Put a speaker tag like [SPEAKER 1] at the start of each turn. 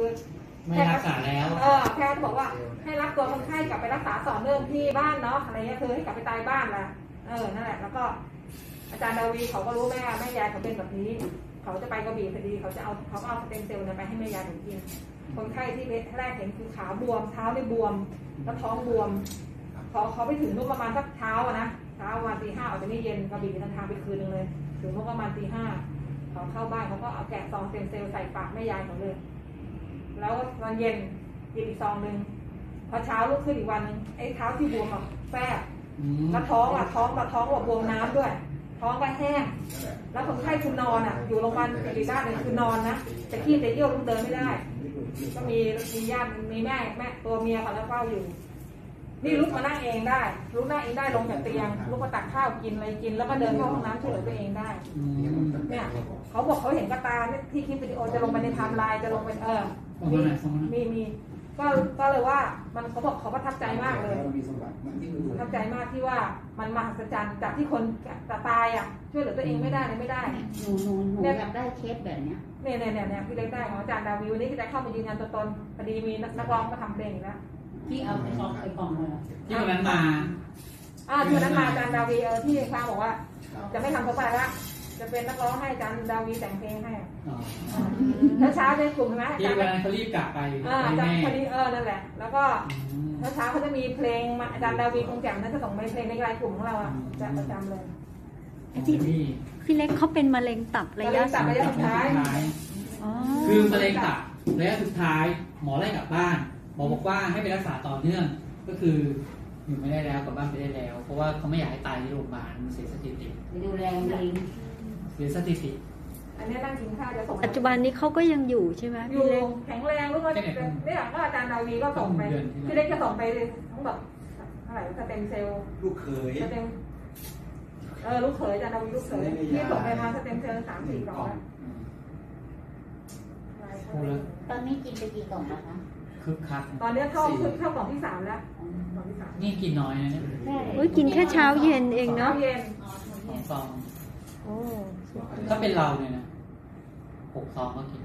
[SPEAKER 1] คือ
[SPEAKER 2] ไม่รักษาแล้ว
[SPEAKER 1] เออแพทย์บอกว่า ให้รับตัวคนไข้กลับไปรักษาต่อเนื่องที่บ้านเนาะอะไรเงี้ยคือให้กลับไปตายบ้านละเออนั่นแหละแล้วก็อาจารย์ดาวีเขาก็รู้แม่แม่ยายเขาเป็นแบบนี้ เขาจะไปกระบี่พอดีเขาจะเอาเขาก็เอาสเต็มเซลล์ไปให้แม่ยายหนูกินคนไข้ที่แรกเห็นคือขาบวมเท้าในบวม แล้วท้องบวมพอเขาไปถึงนู่นประมาณสักเช้าอะนะเช้าวันตีห้าออกจากนี่เย็นกระบี่เดินทางไปคืนนึงเลย ถึงนู่นประมาณตีห้าเขาเข้าบ้านเขาก็เอาแกะซองสเต็มเซลล์ใส่ปากแม่ยายเขาเลย แล้วตอนเย็นกินอีกซองหนึ่งพอเช้าลุกขึ้นอีกวันหนึ่งไอ้เท้าที่บวมอะแฟบ
[SPEAKER 2] อืม
[SPEAKER 1] แล้วท้องอะท้องแบบท้องแบบบวมน้ำด้วย ท้องก็แห้ง แล้วคนไข้คือนอนอะ อยู่โรงพยาบาลศิริราชเนี่ยคือนอนนะแต่ขี้แต่เยี่ยวลุกเดินไม่ได้ ก็มีมีญาติมีแม่แม่ตัวเมียเขาแล้วเฝ้าอยู่ นี่ลุกมานั่งเองได้ลุกนั่งเองได้ลงจากเตียงลุกมาตักข้าวกินอะไรกิน แล้วก็เดินเข้าห้องน้ำช่วยเหลือตัวเองได้
[SPEAKER 2] อืม
[SPEAKER 1] เนี่ยเขาบอกเขาเห็นกระตาเนี่ยที่คลิปวิดีโอจะลงไปในไทม์ไลน์จะลงไปเออ
[SPEAKER 2] ส่ง มาหน่อยส่งมาหน่อย
[SPEAKER 1] มีมีก็ก็เลยว่ามันเขาบอกเขาประทับใจมากเลยประทับใจมากที่ว่ามันมหัศจรรย์จากที่คนจะตายอะช่วยเหลือตัวเองไม่ได้เลยไม่ได้
[SPEAKER 3] หนูหนูหนูอยากได้เคสแบบเนี้ย
[SPEAKER 1] เนี่ยเนี่ยเนี่ยเนี่ยพี่เล็กได้ของอาจารย์ดาวิววันนี้พี่ได้เข้ามายืนยันตัวตนพอดีมีนักร้องมาทำเพลงอีกแล้ว
[SPEAKER 3] ที่เอาไปซองไปกล่องเลย
[SPEAKER 2] ที่วันนั้นมา
[SPEAKER 1] อ่าที่วันนั้นมาอาจารย์ดาวีเออที่ฟ้าบอกว่า จะไม่ทำเขาไปละ จะเป็นนักร้องให้อาจารย์ดาวีแต่งเพลงให้
[SPEAKER 2] อ๋อ
[SPEAKER 1] แล้วเช้าในกลุ่มนะอา
[SPEAKER 2] ที่
[SPEAKER 1] จารย์
[SPEAKER 2] วันนั้นเขารีบกลับไป
[SPEAKER 1] อ่าอา
[SPEAKER 2] ให้
[SPEAKER 1] จาร
[SPEAKER 2] แม่
[SPEAKER 1] ย์พอดีเออนั่นแหละ แล้วก็
[SPEAKER 2] อืม
[SPEAKER 1] เช้าเขาจะมีเพลงมาอาจารย์ดาวีคงแจ่มนั้นจะส่งเพลงในรายกลุ่มของเราอะจะประจำเลย
[SPEAKER 2] ที่
[SPEAKER 4] พี่เล็กเขาเป็นมะเร็งตับระยะ
[SPEAKER 1] มะเร็งตับระยะ
[SPEAKER 4] สุด
[SPEAKER 1] ท้าย
[SPEAKER 4] อ๋อ
[SPEAKER 2] คือมะเร็งตับระยะสุดท้าย หมอไล่กลับบ้านหมอบอกว่าให้ไปรักษาต่อเนื่อง ก็คืออยู่ไม่ได้แล้วกลับบ้านไม่ได้แล้ว เพราะว่าเขาไม่อยากให้ตายที่โรงพยาบาลมันเสียสถิติ
[SPEAKER 3] ไปดูแลเอง
[SPEAKER 2] เสียสถิติ
[SPEAKER 1] อันนี้นั่งกินข้าวจะส่ง
[SPEAKER 4] ปัจจุบันนี้เขาก็ยังอยู่ใช่ไหม
[SPEAKER 1] อ
[SPEAKER 4] พี่
[SPEAKER 1] ยู่
[SPEAKER 4] เล็ก
[SPEAKER 1] แข็งแรงลูกก็เนี่ยก็อาจารย์ดาวีก็ส่งไปพี่เล็กจะส่งไปทั้งแบบเท่าไหร่สเต็มเซลล์
[SPEAKER 5] ลูกเขย
[SPEAKER 1] สเต็มเออลูกเขยอาจารย์ดาวีลูกเขยที่ส่งไปมาสเต็มเซลล์สามสี่กล่องแล้ว
[SPEAKER 2] พูดแล้ว
[SPEAKER 3] ตอนนี้กินไปกี่กล่องแล้วคะ
[SPEAKER 2] คึกคัก
[SPEAKER 1] ตอนนี้เข้าเข้ากล่องที่สามแล้วกล่องที่สาม
[SPEAKER 2] นี่กินน้อยนะเนี่ย
[SPEAKER 4] โอ้ยกินแค่เช้าเย็นเองเนาะ
[SPEAKER 1] เย็น
[SPEAKER 2] สองซอง
[SPEAKER 4] โอ้
[SPEAKER 2] ถ้าเป็นเราเนี่ยนะหกซองก็กิน